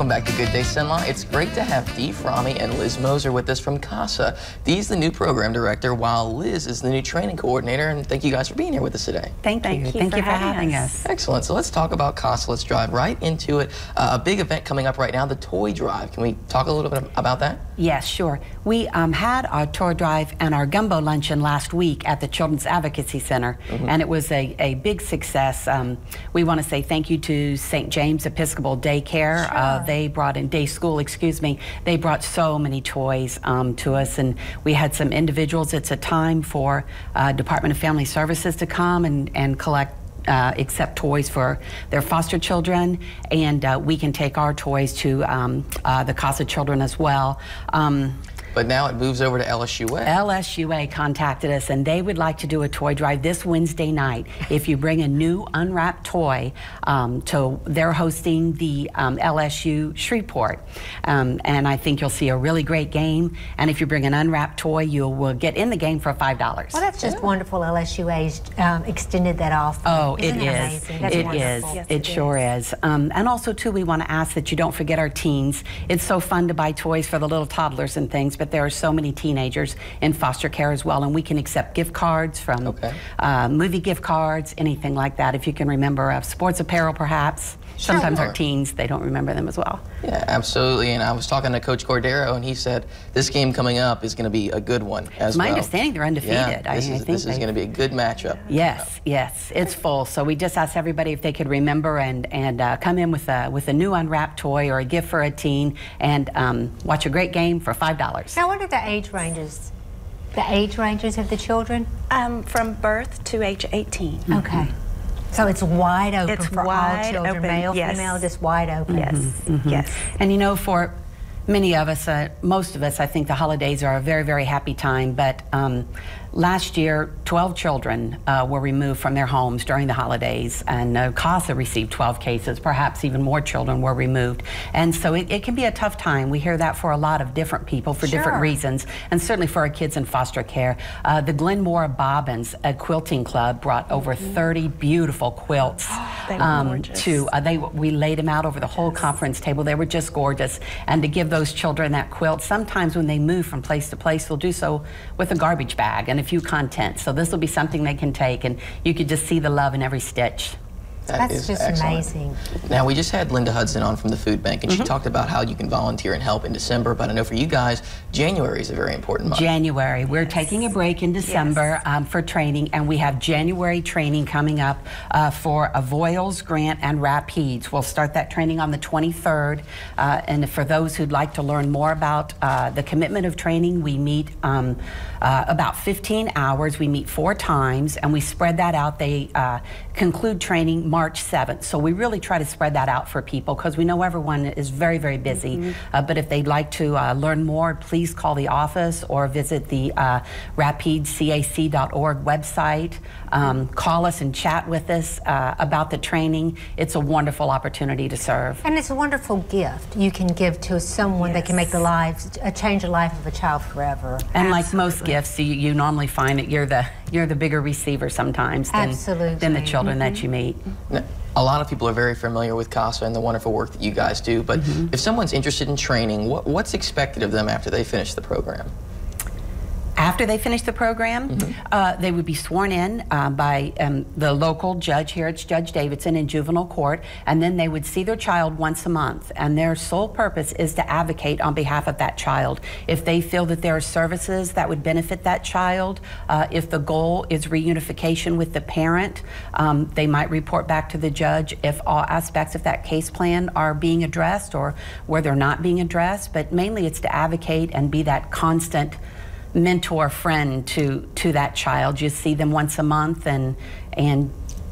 Welcome back to Good Day Cenla. It's great to have Dee Fromme and Liz Moser with us from CASA. Dee's the new program director, while Liz is the new training coordinator. And thank you guys for being here with us today. Thank, thank you. you. Thank for you for having having us. Excellent. So let's talk about CASA. Let's drive right into it. Uh, a big event coming up right now, the Toy Drive. Can we talk a little bit about that? Yes, sure. We um, had our tour drive and our gumbo luncheon last week at the Children's Advocacy Center, Mm-hmm. and it was a, a big success. Um, we want to say thank you to St. James Episcopal Daycare. Uh, they brought in day school, excuse me. They brought so many toys um, to us, and we had some individuals. It's a time for uh, Department of Family Services to come and, and collect uh, accept toys for their foster children, and uh, we can take our toys to um, uh, the CASA children as well. Um, But now it moves over to LSUA. LSUA contacted us and they would like to do a toy drive this Wednesday night. If you bring a new unwrapped toy, um, to they're hosting the um, LSU Shreveport, um, and I think you'll see a really great game. And if you bring an unwrapped toy, you will get in the game for five dollars. Well, that's just wonderful. LSUA's um, extended that off. Oh, Isn't it that is. Amazing? That's It wonderful. is. Yes, it, it sure is. Um, and also, too, we want to ask that you don't forget our teens. It's so fun to buy toys for the little toddlers and things, but there are so many teenagers in foster care as well, and we can accept gift cards from Okay. uh, movie gift cards, anything like that. If you can remember uh, sports apparel, perhaps. Sometimes our teens, they don't remember them as well. Yeah, absolutely. And I was talking to Coach Cordero, and he said this game coming up is going to be a good one as My well. understanding, they're undefeated. Yeah, I- this is, think this is going to be a good matchup. Yes, yes, it's full. So we just asked everybody if they could remember and and uh, come in with a with a new unwrapped toy or a gift for a teen and um, watch a great game for five dollars. Now, what are the age ranges? The age ranges of the children? Um, from birth to age 18. Okay. So it's wide open It's for all wide children, open, male, yes. female, just wide open. Yes, yes. And you know, for many of us, uh, most of us, I think the holidays are a very, very happy time. But um, last year, 12 children uh, were removed from their homes during the holidays, and uh, CASA received 12 cases. Perhaps even more children were removed. And so it, it can be a tough time. We hear that for a lot of different people for different reasons, and certainly for our kids in foster care. Uh, the Glenmore Bobbins a quilting club brought over 30 beautiful quilts They were um, gorgeous. to uh, they we laid them out over the whole conference table. They were just gorgeous, and to give those children that quilt, sometimes when they move from place to place, they'll do so with a garbage bag and a few contents. So this will be something they can take, and you could just see the love in every stitch. That That's is just excellent. amazing. Now, we just had Linda Hudson on from the food bank, Mm-hmm. and she talked about how you can volunteer and help in December. But I know for you guys, January is a very important month. January. We're taking a break in December um, for training, and we have January training coming up uh, for Avoyelles, Grant, and Rapides. We'll start that training on the 23rd. Uh, and for those who'd like to learn more about uh, the commitment of training, we meet um, uh, about 15 hours. We meet four times, and we spread that out. They uh, conclude training March 7th. So we really try to spread that out for people because we know everyone is very, very busy. Uh, but if they'd like to uh, learn more, please call the office or visit the uh, rapidcac.org website. Um, call us and chat with us uh, about the training. It's a wonderful opportunity to serve. And it's a wonderful gift you can give to someone that can make the lives, uh, change the life of a child forever. And like most gifts, you, you normally find that you're the you're the bigger receiver sometimes than, Absolutely. than the children that you meet. A lot of people are very familiar with CASA and the wonderful work that you guys do. But Mm-hmm. if someone's interested in training, what, what's expected of them after they finish the program? After they finish the program, uh, they would be sworn in uh, by um, the local judge here. It's Judge Davidson in juvenile court, and then they would see their child once a month. And their sole purpose is to advocate on behalf of that child. If they feel that there are services that would benefit that child, uh, if the goal is reunification with the parent, um, they might report back to the judge if all aspects of that case plan are being addressed or where they're not being addressed. But mainly, it's to advocate and be that constant mentor friend to to that child. You see them once a month and and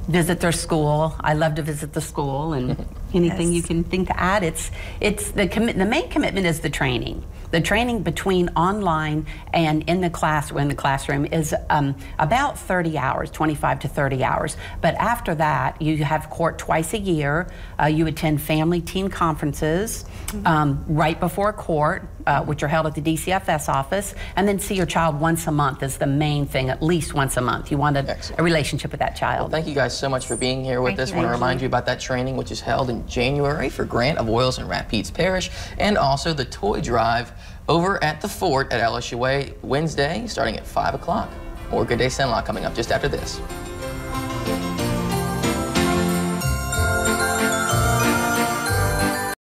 visit their school. I love to visit the school and anything Yes. you can think to add. It's it's the commi- the main commitment is the training. The training between online and in the class in the classroom is um, about 30 hours, 25 to 30 hours. But after that, you have court twice a year. Uh, you attend family team conferences um, right before court uh, which are held at the DCFS office, and then see your child once a month is the main thing, at least once a month. You want a, a relationship with that child. Well, thank you guys so much for being here with Thank us. I want to Thank remind you about that training, which is held in January for Grant Avoyelles and Rapides Parish, and also the toy drive over at the fort at LSUA Wednesday, starting at 5 o'clock. More Good Day Cenla coming up just after this.